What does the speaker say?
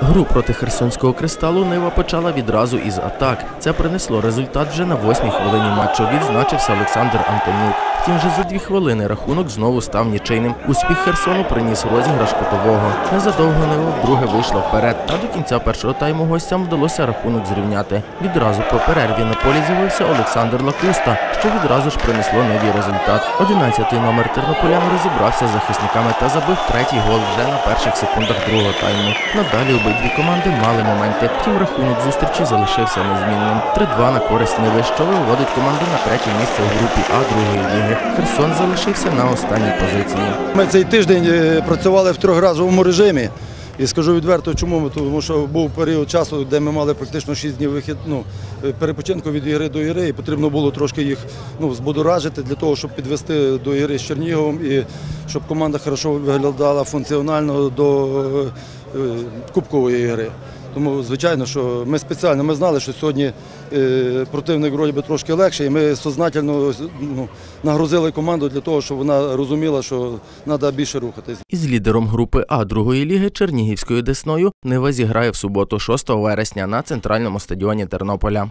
Гру проти Херсонського кристалу Нива почала відразу із атак. Це принесло результат вже на восьмій хвилині матчу. Відзначився Олександр Антонюк. Втім, вже за дві хвилини рахунок знову став нічийним. Успіх Херсону приніс розіграш кутового. Незадовго Нива вдруге вийшла вперед, а до кінця першого тайму гостям вдалося рахунок зрівняти. Відразу по перерві на полі з'явився Олександр Лакуста, що відразу ж принесло новий результат. Одинадцятий номер тернополян розібрався з захисниками та забив третій гол вже на перших секундах другого тайму. Надалі обидві команди мали моменти. Втім, рахунок зустрічі залишився незмінним. 3-2 на користь Ниви, що виводить команду на третє місце у групі А другої ліги. Херсон залишився на останній позиції. Ми цей тиждень е, працювали в трьохразовому режимі. І скажу відверто, чому тому, що був період часу, де ми мали практично 6 днів вихід, ну, е, перепочинку від ігри до ігри, і потрібно було трошки їх ну, збудоражити для того, щоб підвести до ігри з Черніговом і щоб команда хорошо виглядала функціонально до е, кубкової ігри. Тому, звичайно, що ми спеціально ми знали, що сьогодні е, противник вроді би трошки легший, і ми сознательно ну, нагрузили команду для того, щоб вона розуміла, що треба більше рухатись. Із лідером групи А другої ліги Чернігівською Десною Нива зіграє в суботу, 6 вересня на центральному стадіоні Тернополя.